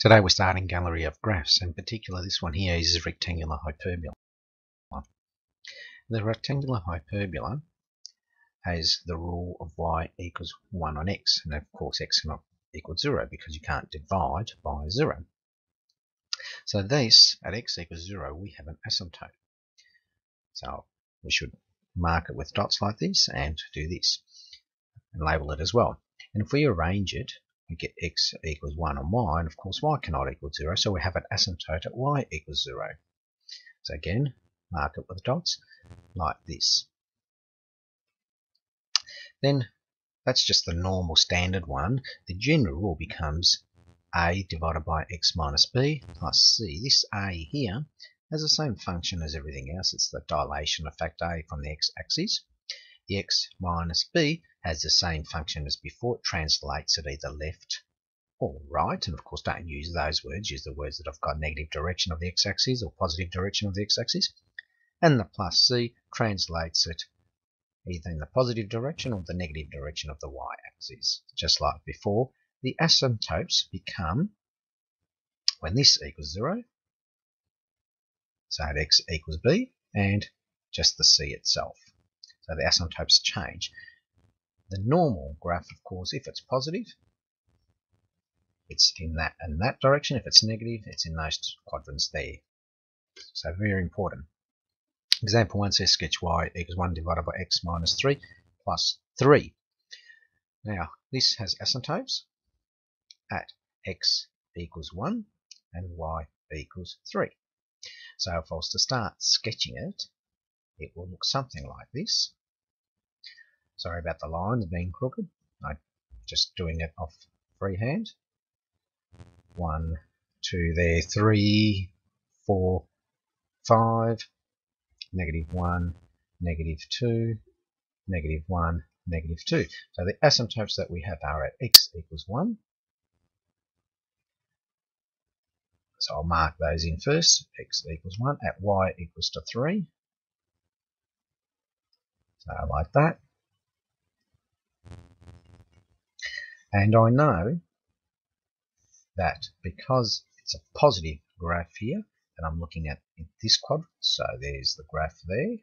Today we're starting gallery of graphs. In particular, this one here is rectangular hyperbola. The rectangular hyperbola has the rule of y equals 1 on x. And of course, x cannot equal 0 because you can't divide by 0. So this, at x equals 0, we have an asymptote. So we should mark it with dots like this and do this and label it as well. And if we arrange it we get x equals 1 on y, and of course y cannot equal 0, so we have an asymptote at y equals 0. So again, mark it with dots, like this. Then, that's just the normal standard one. The general rule becomes a divided by x minus b plus c. This a here has the same function as everything else. It's the dilation of a from the x-axis x minus b has the same function as before. It translates it either left or right. And of course, don't use those words. Use the words that I've got negative direction of the x-axis or positive direction of the x-axis. And the plus c translates it either in the positive direction or the negative direction of the y-axis. Just like before, the asymptotes become, when this equals 0, so at x equals b, and just the c itself. The asymptotes change. The normal graph, of course, if it's positive, it's in that in that direction. If it's negative, it's in those quadrants there. So very important. Example 1 says sketch y equals 1 divided by x minus 3 plus 3. Now, this has asymptotes at x equals 1 and y equals 3. So if I was to start sketching it, it will look something like this. Sorry about the lines being crooked. I'm just doing it off freehand. One, two there, three, four, five, negative one, negative two, negative one, negative two. So the asymptotes that we have are at x equals one. So I'll mark those in first. x equals 1 at y equals to 3. So like that. And I know that because it's a positive graph here, that I'm looking at in this quadrant, so there's the graph there,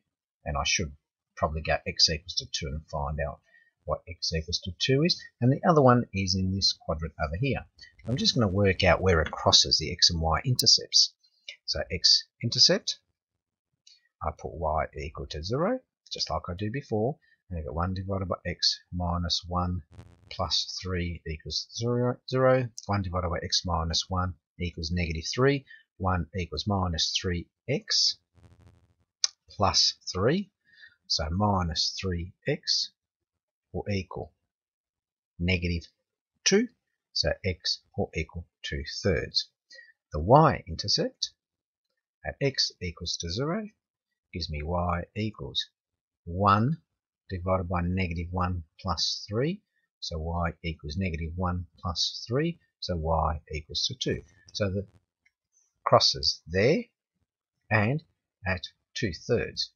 and I should probably go x equals to 2 and find out what x equals to 2 is, and the other one is in this quadrant over here. I'm just going to work out where it crosses the x and y intercepts. So x-intercept, I put y equal to 0, just like I do before. And I get 1 divided by x minus 1 plus 3 equals 0, 0. 1 divided by x minus 1 equals negative 3. 1 equals minus 3x plus 3. So minus 3x will equal negative 2. So x will equal 2 thirds. The y-intercept at x equals to 0 gives me y equals 1 divided by negative 1 plus 3. So y equals negative 1 plus 3. So y equals to 2. So the crosses there and at 2 thirds,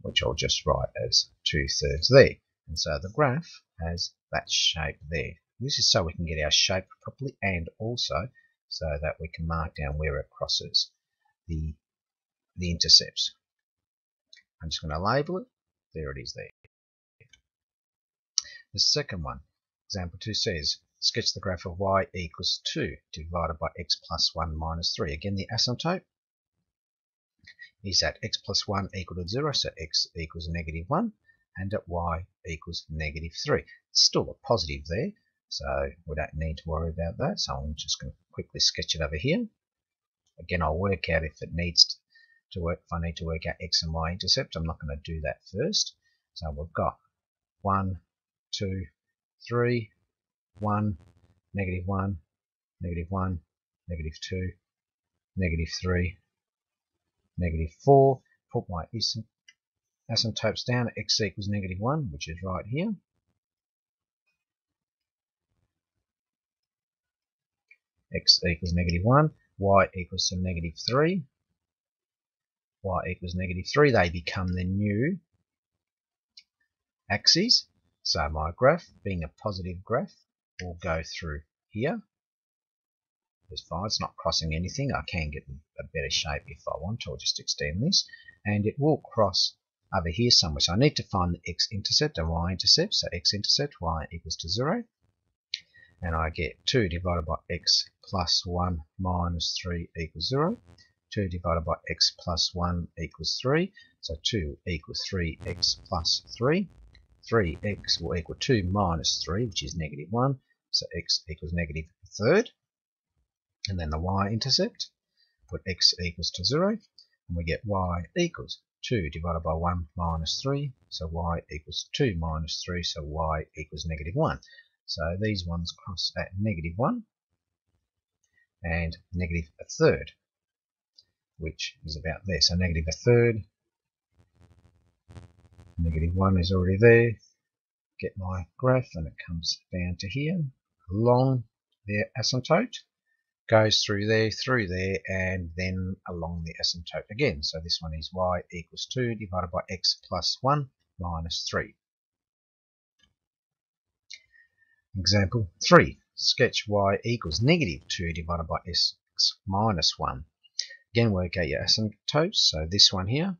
which I'll just write as 2 thirds there. And so the graph has that shape there. This is so we can get our shape properly and also so that we can mark down where it crosses the, the intercepts. I'm just going to label it. There it is there. The second one, example 2 says, sketch the graph of y equals 2 divided by x plus 1 minus 3. Again, the asymptote is at x plus 1 equal to 0, so x equals negative 1, and at y equals negative 3. It's still a positive there, so we don't need to worry about that. So I'm just going to quickly sketch it over here. Again, I'll work out if it needs to work, if I need to work out x and y intercept, I'm not going to do that first. So we've got 1, 2, 3, 1, negative 1, negative 1, negative 2, negative 3, negative 4. Put my asymptotes down at x equals negative 1, which is right here. x equals negative 1, y equals to negative 3, y equals negative 3, they become the new axes. So my graph, being a positive graph, will go through here. here. is fine. It's not crossing anything. I can get a better shape if I want to, or just extend this. And it will cross over here somewhere. So I need to find the x-intercept and y-intercept. So x-intercept, y equals to 0. And I get 2 divided by x plus 1 minus 3 equals 0. 2 divided by x plus 1 equals 3. So 2 equals 3x plus 3. 3x will equal 2 minus 3, which is negative 1. So x equals negative a third. And then the y-intercept, put x equals to 0. And we get y equals 2 divided by 1 minus 3. So y equals 2 minus 3. So y equals negative 1. So these ones cross at negative 1 and negative a third which is about there. So negative a third, negative 1 is already there. Get my graph and it comes down to here along the asymptote, goes through there, through there, and then along the asymptote again. So this one is y equals 2 divided by x plus 1 minus 3. Example 3. Sketch y equals negative 2 divided by x minus 1. Again, work out your asymptotes. So this one here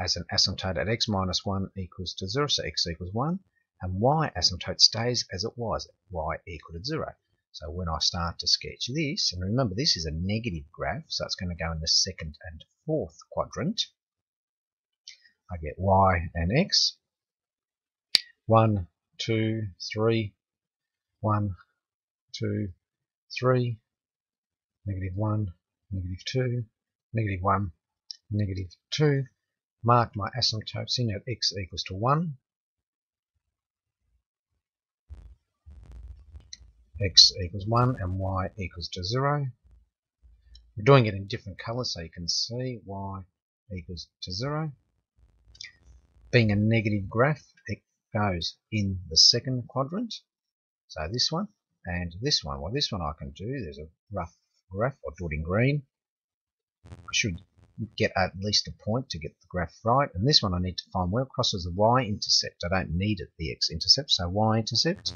has an asymptote at x minus 1 equals to 0, so x equals 1. And y asymptote stays as it was, y equal to 0. So when I start to sketch this, and remember this is a negative graph, so it's going to go in the second and fourth quadrant. I get y and x. 1, 2, 3, 1, 2, 3, negative 1, negative 2, negative 1, negative 2. Mark my asymptotes in at x equals to 1. x equals 1 and y equals to 0. We're doing it in different colours so you can see y equals to 0. Being a negative graph, it goes in the second quadrant. So this one and this one. Well, this one I can do. There's a rough graph, I'll do it in green. I should get at least a point to get the graph right. And this one I need to find where it crosses the y-intercept. I don't need it, the x-intercept, so y-intercept.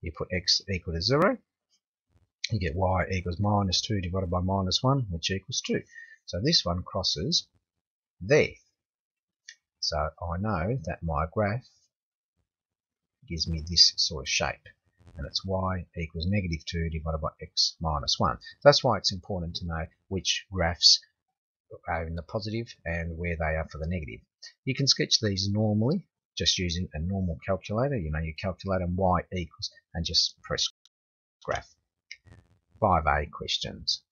You put x equal to 0. You get y equals minus 2 divided by minus 1, which equals 2. So this one crosses there. So I know that my graph gives me this sort of shape and it's y equals negative 2 divided by x minus 1. That's why it's important to know which graphs are in the positive and where they are for the negative. You can sketch these normally just using a normal calculator. You know, you calculate and y equals and just press graph. 5a questions.